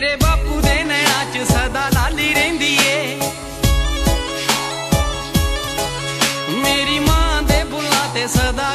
ਮੇਰੇ ਬਾਪੂ ਦੇ ਨੈਣਾ 'ਚ ਸਦਾ ਲਾਲੀ ਰਹਿੰਦੀ ਏ। ਮੇਰੀ ਮਾਂ ਦੇ ਬੁੱਲਾਂ ਤੇ ਸਦਾ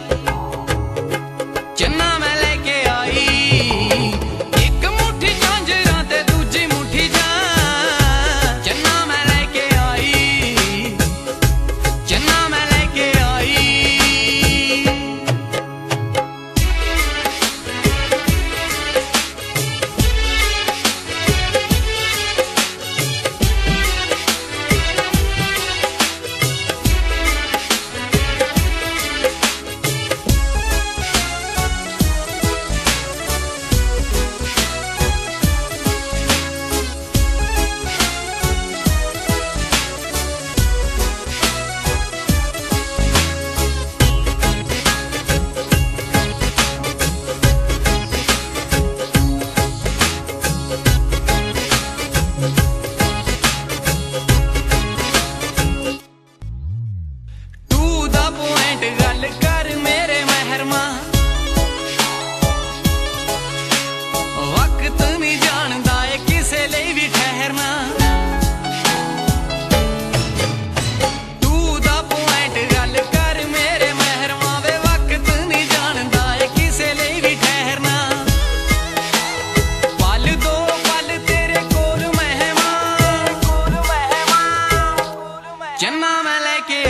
जन्मा मलके